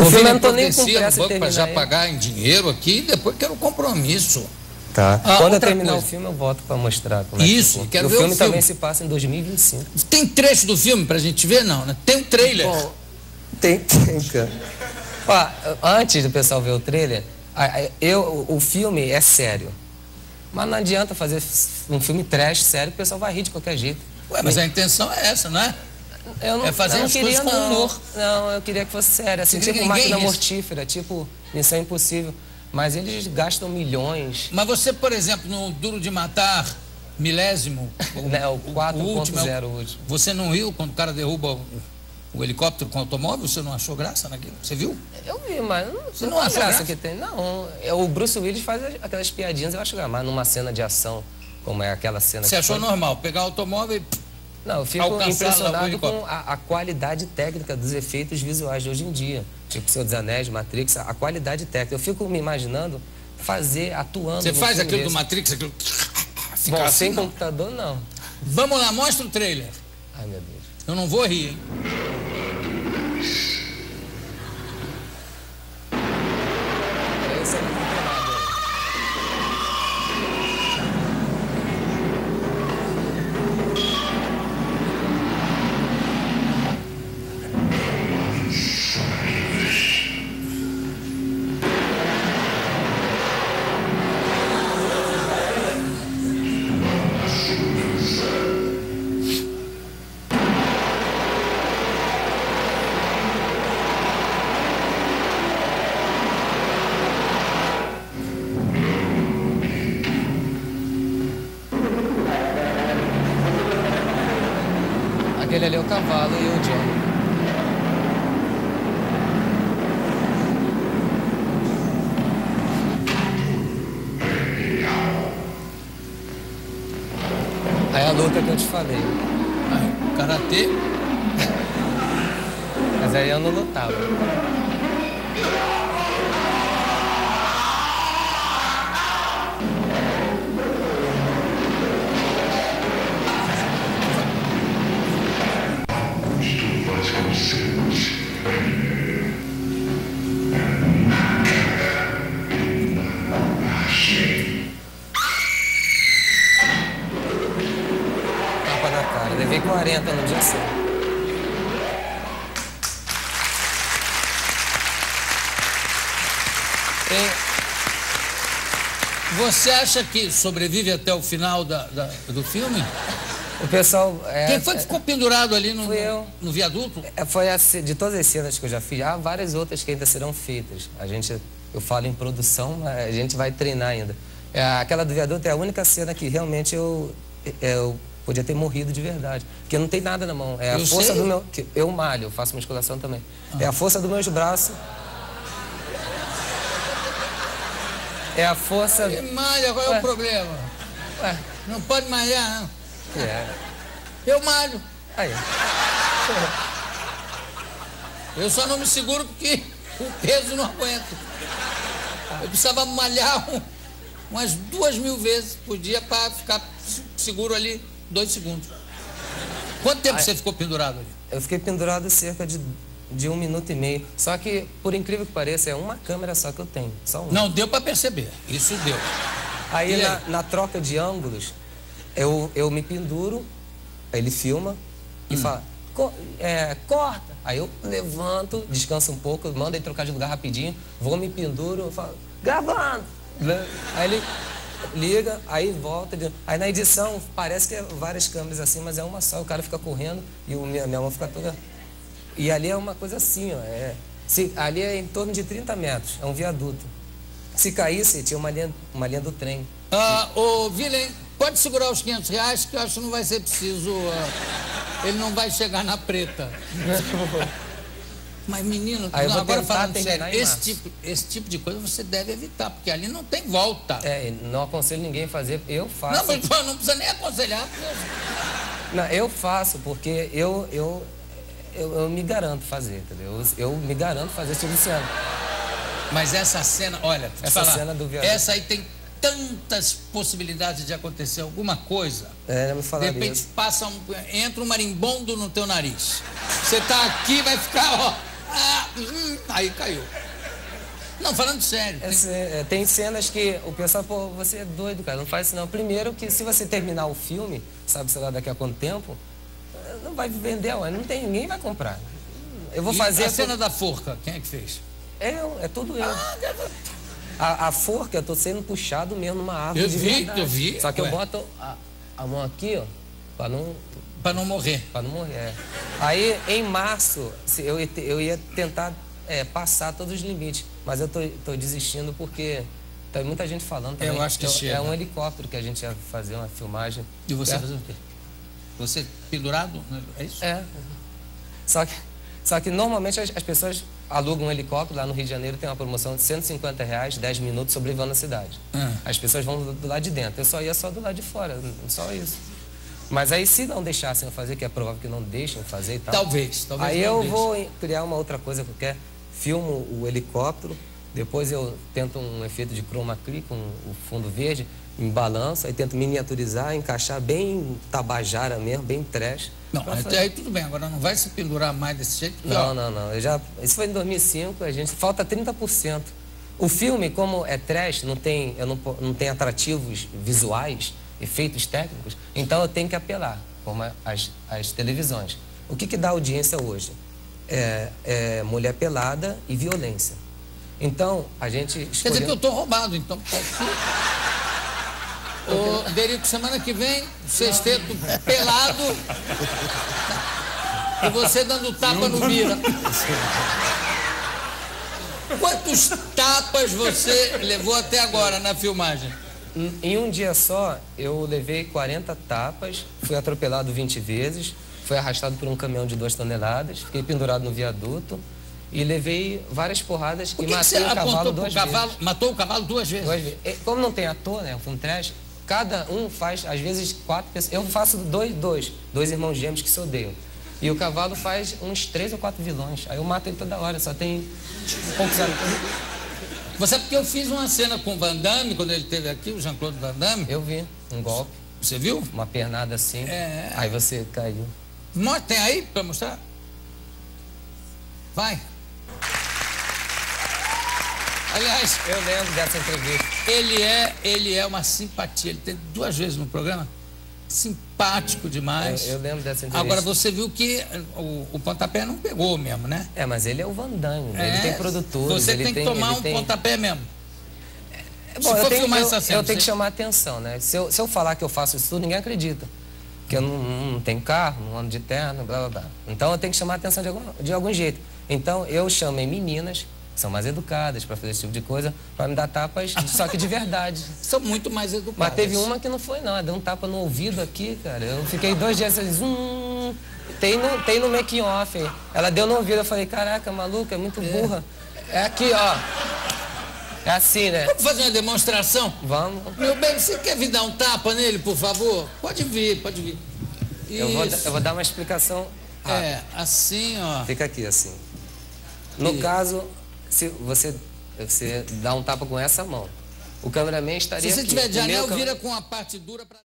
O filme eu não tô nem com pressa banco para já pagar em dinheiro aqui, depois quero um compromisso. Tá. Ah, Quando eu terminar coisa. o filme, eu volto para mostrar como Isso, é que quero o ver filme o filme. também se passa em 2025. Tem trecho do filme para a gente ver, não, né? Tem um trailer. Bom, tem, tem, cara. Ó, antes do pessoal ver o trailer, eu, o filme é sério. Mas não adianta fazer um filme trash sério, o pessoal vai rir de qualquer jeito. Ué, mas a intenção é essa, não é? Eu não, é fazer não as queria, coisas com não. humor. Não, eu queria que fosse sério, assim, tipo máquina mortífera, tipo Missão Impossível. Mas eles gastam milhões. Mas você, por exemplo, no Duro de Matar, milésimo, o, né, o 4.0 último. Você não riu quando o cara derruba o, o, helicóptero com o automóvel? Você não achou graça naquilo? Você viu? Eu vi, mas não, você não, não achou graça, graça que tem. Não, é, o Bruce Willis faz aquelas piadinhas, eu acho graça, mas numa cena de ação, como é aquela cena... Você achou foi... normal, pegar o automóvel e... Não, eu fico impressionado com a, a, qualidade técnica dos efeitos visuais de hoje em dia. Tipo Seu dos Anéis, Matrix, a qualidade técnica. Eu fico me imaginando fazer, atuando. Você faz aquilo desse. do Matrix, aquilo. Bom, assim, sem não. computador, não. Vamos lá, mostra o trailer. Ai, meu Deus. Eu não vou rir, hein? Aquele ali é o cavalo e o John. Aí a luta que eu te falei. Ah, karatê? Mas aí eu não lutava. Você acha que sobrevive até o final da, da, do filme? O pessoal. É, Quem foi que ficou pendurado ali no, eu. no viaduto? É, foi a, de todas as cenas que eu já fiz, há várias outras que ainda serão feitas. A gente, eu falo em produção, mas a gente vai treinar ainda. É, aquela do viaduto é a única cena que realmente eu, é, eu podia ter morrido de verdade. Porque não tem nada na mão. É a Eu força sei. do meu. Eu malho, eu faço musculação também. É a força dos meus braços. É a força. E malha, qual é Ué. o problema? Ué, Não pode malhar, não. que é. Eu malho. Aí. Eu só não me seguro porque o peso não aguento. Eu precisava malhar um- umas duas mil vezes por dia para ficar se- seguro ali dois segundos. Quanto tempo Ai. você ficou pendurado ali? Eu fiquei pendurado cerca de, de um minuto e meio. Só que, por incrível que pareça, é uma câmera só que eu tenho. Só uma. Não deu para perceber. Isso deu. Aí, na, aí? na troca de ângulos, eu, eu me penduro, ele filma e Hum. fala, "Co- é, corta. Aí eu levanto, descanso um pouco, mando ele trocar de lugar rapidinho, vou, me penduro, eu falo, gravando. Né? Aí ele liga, aí volta. Aí na edição parece que é várias câmeras assim, mas é uma só, o cara fica correndo e o, minha, minha mão fica toda. E ali é uma coisa assim, ó. É, se, ali é em torno de 30 metros, é um viaduto. Se caísse, tinha uma linha, uma linha do trem. Ah, ô, Vilen, pode segurar os 500 reais que eu acho que não vai ser preciso. ah, ele não vai chegar na preta. Mas, menino, eu não, agora falando sério, esse tipo, esse tipo de coisa você deve evitar, porque ali não tem volta. É, não aconselho ninguém a fazer, eu faço. Não, mas não precisa nem aconselhar. porque- Não, eu faço porque eu, eu, eu, eu me garanto fazer, entendeu? Eu, eu me garanto fazer esse de cena. Mas essa cena, olha, Essa falar, cena do viaduto. essa aí tem tantas possibilidades de acontecer alguma coisa. É, me De falaria. repente passa um, entra um marimbondo no teu nariz. Você tá aqui, vai ficar, ó. ah, hum, aí caiu. Não, falando sério. É, Tem... é, tem cenas que o pessoal, pô, você é doido, cara, não faz isso não. Primeiro que se você terminar o filme, sabe, sei lá, daqui a quanto tempo, não vai vender, ué, não tem, ninguém vai comprar. Eu vou E fazer... a cena da forca, quem é que fez? É, eu, é tudo eu. Ah, A, a forca, eu tô sendo puxado mesmo numa árvore Eu de vi, verdade. eu vi, Só que ué. eu boto a, a mão aqui, ó, pra não, Pra não morrer. pra não morrer. é. Aí, em março, eu, eu ia tentar é, passar todos os limites, mas eu tô, tô desistindo porque tem muita gente falando também. Eu acho que é. É um helicóptero que a gente ia fazer uma filmagem. E você É. fazer o quê? Você pendurado? É isso? É. Só que, só que normalmente as, as pessoas alugam um helicóptero, lá no Rio de Janeiro tem uma promoção de 150 reais, 10 minutos sobrevivendo na cidade. Ah. As pessoas vão do, do lado de dentro. Eu só ia só do lado de fora, só isso. Mas aí se não deixassem eu fazer, que é provável que não deixem fazer e tal. Talvez, talvez Aí eu deixe. vou criar uma outra coisa que eu quero. Filmo o helicóptero, depois eu tento um efeito de chroma key com o fundo verde, em balanço, aí tento miniaturizar, encaixar bem tabajara mesmo, bem trash. Não, até fazer. aí tudo bem. Agora não vai se pendurar mais desse jeito. porque, Não, ó, não, não. Eu já, isso foi em 2005, a gente falta 30%. O filme, como é trash, não tem, eu não, não tem atrativos visuais, efeitos técnicos, então eu tenho que apelar, como as, as televisões. O que, que dá audiência hoje? É, é mulher pelada e violência. Então, a gente Quer dizer escolheu... que eu tô roubado, então. Ô, Derico, semana que vem, sexteto pelado. E você dando tapa no mira. Quantos tapas você levou até agora na filmagem? Em um dia só, eu levei 40 tapas, fui atropelado 20 vezes, fui arrastado por um caminhão de 2 toneladas, fiquei pendurado no viaduto e levei várias porradas Por e que, que matei você o cavalo duas cavalo? vezes. Matou o cavalo duas vezes? Duas vezes. E Como não tem ator, né, um filme trash, cada um faz, às vezes, quatro pessoas. Eu faço dois, dois, dois irmãos gêmeos que se odeiam. E o cavalo faz uns três ou quatro vilões. Aí eu mato ele toda hora, só tem poucos anos. Você porque eu fiz uma cena com o Van Damme, quando ele esteve aqui, o Jean-Claude Van Damme. Eu vi um golpe, Você viu? uma pernada assim, É. aí você caiu. Tem aí pra mostrar? Vai. Aliás, Eu lembro dessa entrevista. ele é, ele é uma simpatia. Ele teve duas vezes no programa. Simpático demais. Eu, eu lembro dessa entrevista. Agora você viu que o, o pontapé não pegou mesmo, né? É, mas ele é o Van Damme, né? ele É, tem produtores. Você tem que tomar ele um tem... pontapé mesmo. É, Se Bom, eu for tenho, filmar eu, essa cena, eu tenho que chamar atenção, né? Se eu, se eu falar que eu faço isso tudo, ninguém acredita. Que eu não, não tenho carro, não ando de terno, blá blá blá. Então eu tenho que chamar atenção de algum, de algum jeito. Então eu chamei meninas, são mais educadas para fazer esse tipo de coisa, para me dar tapas, só que de verdade. São muito mais educados. Mas teve uma que não foi, não. Ela deu um tapa no ouvido aqui, cara. Eu fiquei dois dias assim, zum. Tem no, tem no making off. Ela deu no ouvido, eu falei, caraca, maluca, é muito burra. É aqui, ó. É assim, né? Vamos fazer uma demonstração? Vamos. Meu bem, você quer vir dar um tapa nele, por favor? Pode vir, pode vir. Eu vou, eu vou dar uma explicação rápida. É, assim, ó. Fica aqui, assim. No E- caso, se você, você dá um tapa com essa mão, o cameraman Se estaria você aqui. tiver de anel, cam- vira com a parte dura pra...